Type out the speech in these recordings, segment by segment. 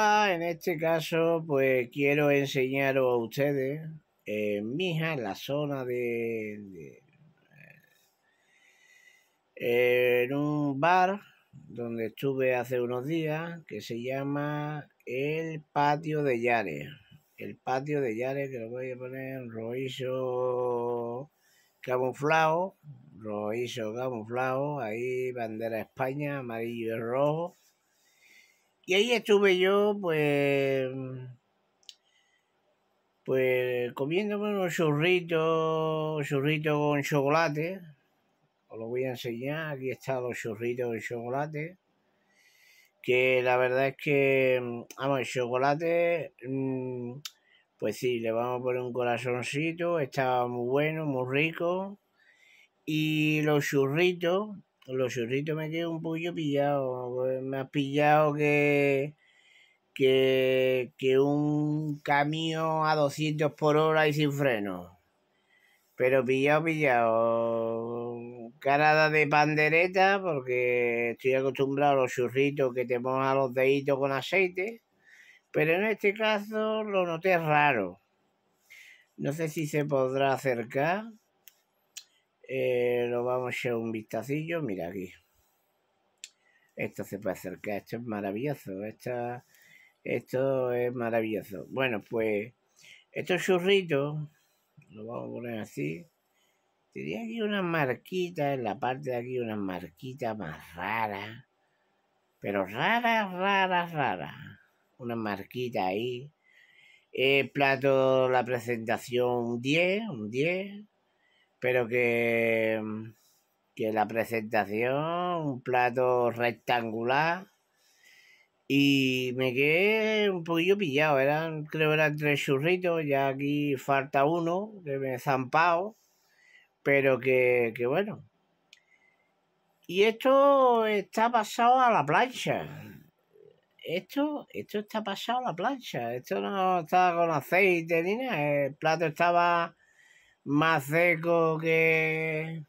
En este caso pues quiero enseñaros a ustedes en Mija, en la zona de, en un bar donde estuve hace unos días que se llama el Patio de Yare. El Patio de Yare que lo voy a poner rojizo camuflado, rojizo camuflado, ahí bandera España, amarillo y rojo y ahí estuve yo, pues, pues comiéndome unos churritos, churritos con chocolate. Os lo voy a enseñar. Aquí están los churritos con chocolate. Que la verdad es que, vamos, el chocolate, mm, pues sí, le vamos a poner un corazoncito. Estaba muy bueno, muy rico. Y los churritos, los churritos me quedo un poquillo pillado. Ha pillado que, que, que un camión a 200 por hora y sin freno. Pero pillado, pillado. Carada de pandereta, porque estoy acostumbrado a los churritos que te mojan los deditos con aceite. Pero en este caso lo noté raro. No sé si se podrá acercar. Eh, lo vamos a echar un vistacillo. Mira aquí. Esto se puede acercar. Esto es maravilloso. Esto, es maravilloso. Bueno, pues estos churritos, lo vamos a poner así. Tenía aquí unas marquitas, en la parte de aquí unas marquitas más raras. Pero raras, raras, raras. Una marquita ahí. El plato, la presentación, un 10, un 10 pero que, que la presentación, un plato rectangular, y me quedé un poquillo pillado, eran, creo eran tres churritos, ya aquí falta uno, que me he zampado, pero que, que bueno. Y esto está pasado a la plancha. Esto, esto está pasado a la plancha. Esto no estaba con aceite ni nada. El plato estaba más seco que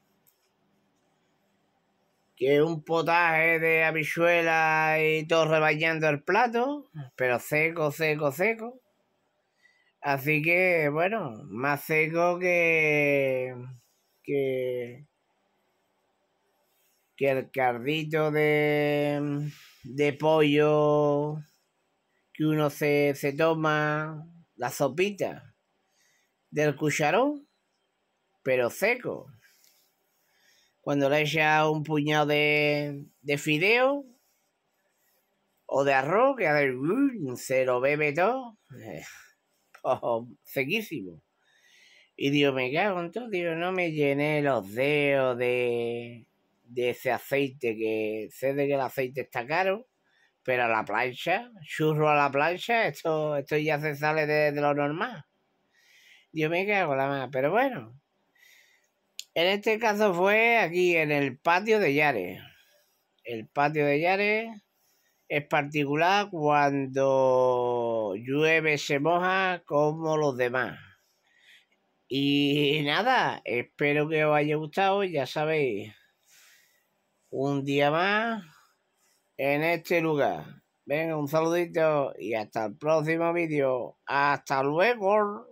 que un potaje de habichuelas y todo rebañando el plato, pero seco, seco, seco. Así que, bueno, más seco que, que, que el cardito de, de pollo que uno se, se toma, la sopita del cucharón pero seco. Cuando le echa un puñado de, de fideo o de arroz, que a ver, se lo bebe todo, eh, oh, sequísimo. Y digo, me cago en todo, digo, no me llené los dedos de, de ese aceite, que sé de que el aceite está caro, pero a la plancha, churro a la plancha, esto, esto ya se sale de, lo normal. Digo, me cago la mano, pero bueno, en este caso fue aquí en el patio de Yare. El patio de Yare es particular cuando llueve, se moja como los demás. Y nada, espero que os haya gustado, ya sabéis, un día más en este lugar. Venga, un saludito y hasta el próximo vídeo. Hasta luego.